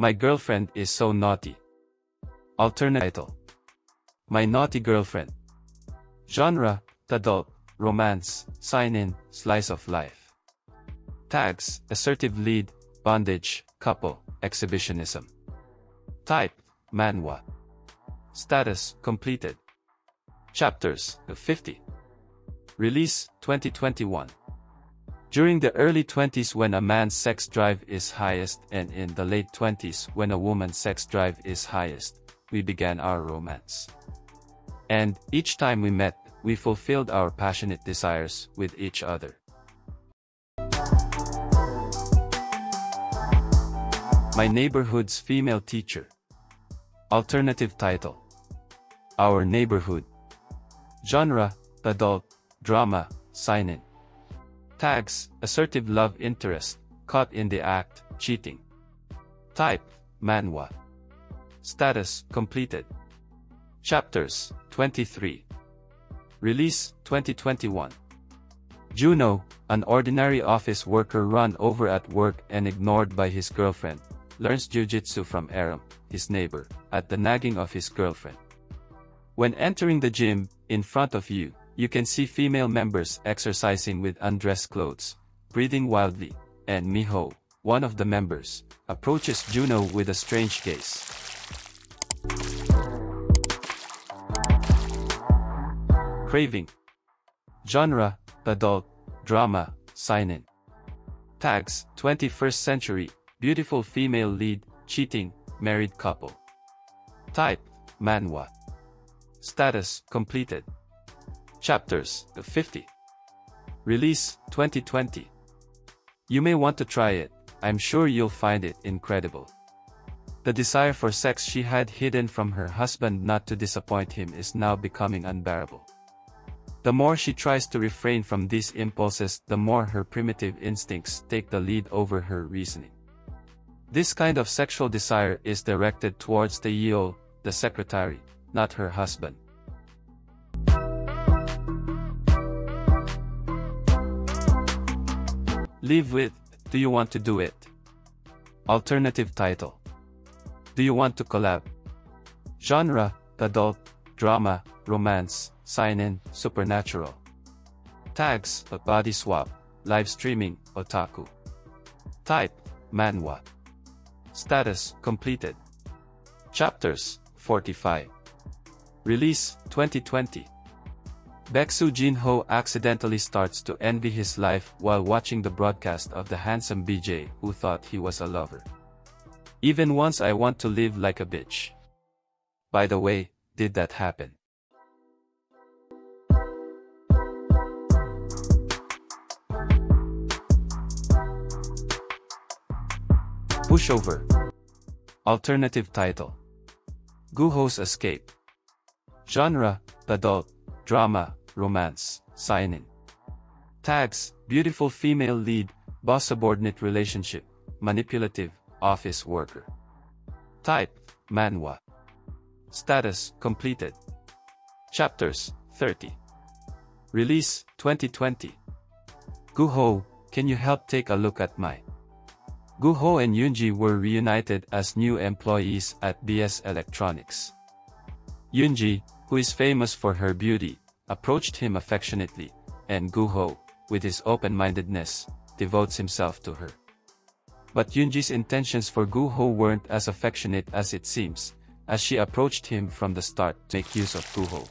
My girlfriend is so naughty. Alternate title. My naughty girlfriend. Genre, adult, romance, seinen, slice of life. Tags, assertive lead, bondage, couple, exhibitionism. Type, manhwa. Status, completed. Chapters, 50. Release, 2021. During the early 20s when a man's sex drive is highest and in the late 20s when a woman's sex drive is highest, we began our romance. And, each time we met, we fulfilled our passionate desires with each other. My neighborhood's female teacher. Alternative title. Our neighborhood. Genre, adult, drama, seinen. Tags, assertive love interest, caught in the act, cheating. Type, manhwa. Status, completed. Chapters, 23. Release, 2021. Juno, an ordinary office worker run over at work and ignored by his girlfriend, learns jujitsu from Aram, his neighbor, at the nagging of his girlfriend. When entering the gym, in front of you, you can see female members exercising with undressed clothes, breathing wildly, and Miho, one of the members, approaches Juno with a strange gaze. Craving. Genre, adult, drama, seinen. Tags, 21st century, beautiful female lead, cheating, married couple. Type, manhwa. Status, completed. Chapters 50. Release 2020. You may want to try it, I'm sure you'll find it incredible. The desire for sex she had hidden from her husband not to disappoint him is now becoming unbearable. The more she tries to refrain from these impulses, the more her primitive instincts take the lead over her reasoning. This kind of sexual desire is directed towards the Yeo, the secretary, not her husband. Live with, do you want to do it? Alternative title. Do you want to collab? Genre, adult, drama, romance, seinen, supernatural. Tags, a body swap, live streaming, otaku. Type, manhwa. Status, completed. Chapters, 45. Release, 2020. Baeksu Jinho accidentally starts to envy his life while watching the broadcast of the handsome BJ who thought he was a lover. Even once I want to live like a bitch. By the way, did that happen? Pushover. Alternative title. Guho's Escape. Genre, adult, drama, romance, seinen. Tags, beautiful female lead, boss-subordinate relationship, manipulative, office worker. Type, manhwa. Status, completed. Chapters, 30. Release, 2020. Guho, can you help take a look at my... Guho and Yunji were reunited as new employees at BS Electronics. Yunji, who is famous for her beauty, approached him affectionately, and Guho, with his open-mindedness, devotes himself to her. But Yunji's intentions for Guho weren't as affectionate as it seems, as she approached him from the start to make use of Guho.